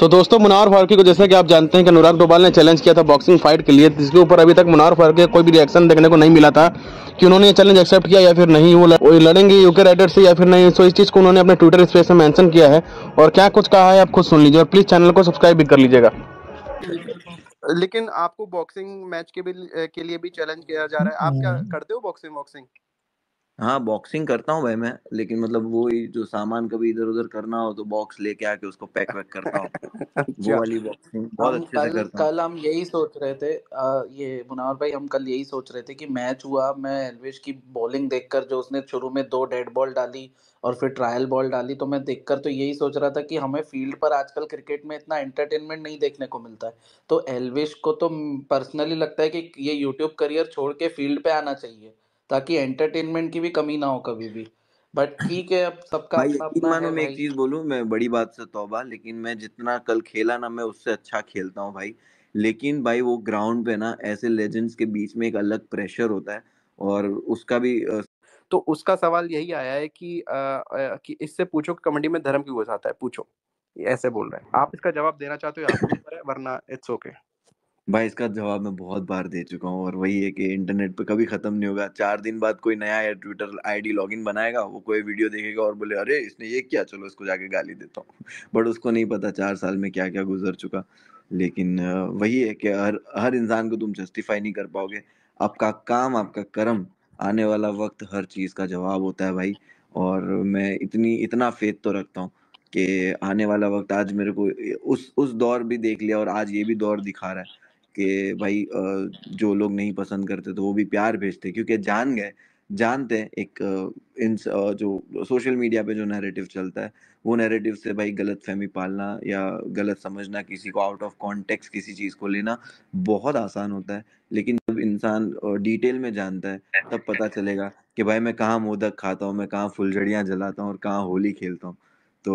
सो so, दोस्तों मुनार फारूकी को जैसा कि आप जानते हैं कि अनुराग डोभाल ने चैलेंज किया था बॉक्सिंग फाइट के लिए। जिसके ऊपर अभी तक मुनार फारूकी का कोई भी रिएक्शन देखने को नहीं मिला था कि उन्होंने ये चैलेंज एक्सेप्ट किया या फिर नहीं। वो लड़ेंगे यूके राइडर से या फिर नहीं। सो इस चीज़ को उन्होंने अपने ट्विटर स्पेस में मेंशन किया है। और क्या कुछ कहा है आप खुद सुन लीजिए और प्लीज़ चैनल को सब्सक्राइब भी कर लीजिएगा। लेकिन आपको बॉक्सिंग मैच के भी के लिए भी चैलेंज किया जा रहा है। आप क्या करते हो बॉक्सिंग बॉक्सिंग हाँ बॉक्सिंग करता हूँ भाई मैं लेकिन मतलब वो ही जो सामान कभी इधर उधर करना हो तो बॉक्स लेके आके उसको पैक वैक करता हूँ। वो अच्छा। वाली बॉक्सिंग बहुत हम अच्छे से कल करता हूँ। कल हम यही सोच रहे थे आ, ये मुनावर भाई हम कल यही सोच रहे थे कि मैच हुआ मैं एलविश की बॉलिंग देखकर जो उसने शुरू में दो डेड बॉल डाली और फिर ट्रायल बॉल डाली तो मैं देखकर तो यही सोच रहा था कि हमें फ़ील्ड पर आजकल क्रिकेट में इतना एंटरटेनमेंट नहीं देखने को मिलता है। तो एलविश को तो पर्सनली लगता है कि ये यूट्यूब करियर छोड़ के फ़ील्ड पे आना चाहिए। ताकि एंटरटेनमेंट की भी कमी ना हो कभी भी। बट ठीक है अब सबका भाई यकीन मानो मैं एक चीज़ बोलूँ मैं बड़ी बात से तौबा लेकिन मैं जितना कल खेला ना मैं उससे अच्छा खेलता हूँ भाई। लेकिन भाई वो ग्राउंड पे ना ऐसे लेजेंड्स के बीच में एक अलग प्रेशर होता है और उसका भी तो उसका सवाल यही आया है कि आ, आ, कि इससे पूछो कि कमेटी में धर्म क्यों घुस आता है? पूछो। ऐसे बोल रहे हैं। आप इसका जवाब देना चाहते हो आपके है वरना इट्स ओके भाई इसका जवाब मैं बहुत बार दे चुका हूँ और वही है कि इंटरनेट पे कभी खत्म नहीं होगा। चार दिन बाद कोई नया या ट्विटर आईडी लॉगिन बनाएगा, वो कोई वीडियो देखेगा और बोले, अरे, इसने ये किया, चलो इसको जाके गाली देता हूँ। बट उसको नहीं पता चार साल में क्या क्या गुजर चुका। लेकिन वही है कि हर हर इंसान को तुम जस्टिफाई नहीं कर पाओगे। आपका काम, आपका कर्म, आने वाला वक्त हर चीज़ का जवाब होता है भाई। और मैं इतनी, इतना फेथ तो रखता हूँ कि आने वाला वक्त आज मेरे को उस उस दौर भी देख लिया और आज ये भी दौर दिखा रहा है। कि भाई जो लोग नहीं पसंद करते तो वो भी प्यार भेजते क्योंकि जान गए, जानते हैं, एक इन जो सोशल मीडिया पे जो नैरेटिव चलता है, वो नैरेटिव से भाई गलत फहमी पालना या गलत समझना, किसी को आउट ऑफ़ कॉन्टेक्स किसी चीज़ को लेना बहुत आसान होता है। लेकिन जब इंसान डिटेल में जानता है, तब पता चलेगा कि भाई मैं कहाँ मोदक खाता हूँ, मैं कहाँ फुलझड़ियाँ जलाता हूँ और कहाँ होली खेलता हूँ। तो